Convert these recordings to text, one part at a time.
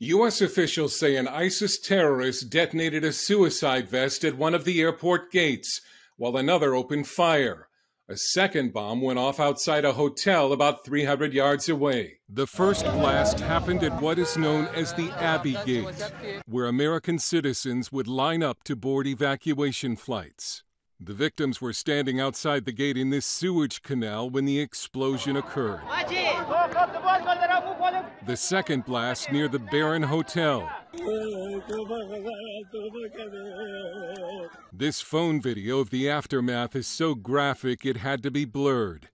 U.S. officials say an ISIS terrorist detonated a suicide vest at one of the airport gates, while another opened fire. A second bomb went off outside a hotel about 300 yards away. The first blast happened at what is known as the Abbey Gate, where American citizens would line up to board evacuation flights. The victims were standing outside the gate in this sewage canal when the explosion occurred. The second blast near the Baron Hotel. This phone video of the aftermath is so graphic it had to be blurred.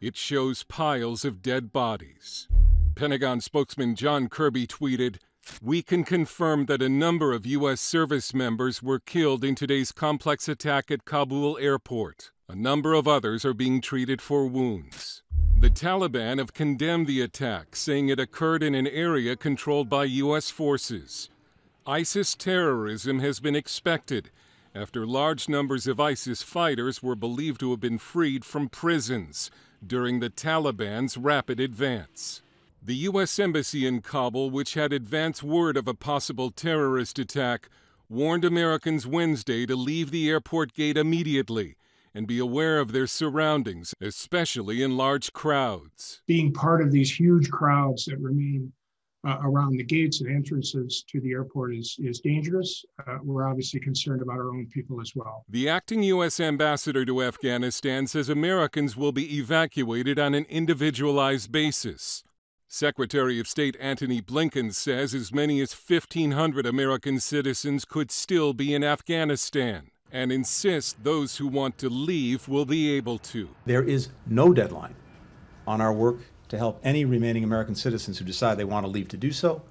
It shows piles of dead bodies. Pentagon spokesman John Kirby tweeted, we can confirm that a number of U.S. service members were killed in today's complex attack at Kabul airport. A number of others are being treated for wounds. The Taliban have condemned the attack, saying it occurred in an area controlled by U.S. forces. ISIS terrorism has been expected after large numbers of ISIS fighters were believed to have been freed from prisons during the Taliban's rapid advance. The U.S. Embassy in Kabul, which had advance word of a possible terrorist attack, warned Americans Wednesday to leave the airport gate immediately and be aware of their surroundings, especially in large crowds. Being part of these huge crowds that remain uh, around the gates and entrances to the airport is, is dangerous. Uh, we're obviously concerned about our own people as well. The acting U.S. ambassador to Afghanistan says Americans will be evacuated on an individualized basis. Secretary of State Antony Blinken says as many as 1,500 American citizens could still be in Afghanistan and insist those who want to leave will be able to. There is no deadline on our work to help any remaining American citizens who decide they want to leave to do so,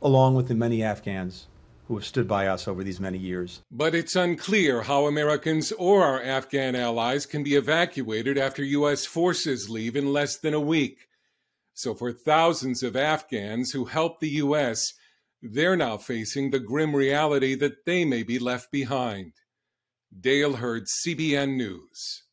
along with the many Afghans who have stood by us over these many years. But it's unclear how Americans or our Afghan allies can be evacuated after U.S. forces leave in less than a week. So, for thousands of Afghans who helped the U.S., they're now facing the grim reality that they may be left behind. Dale Hurd, CBN News.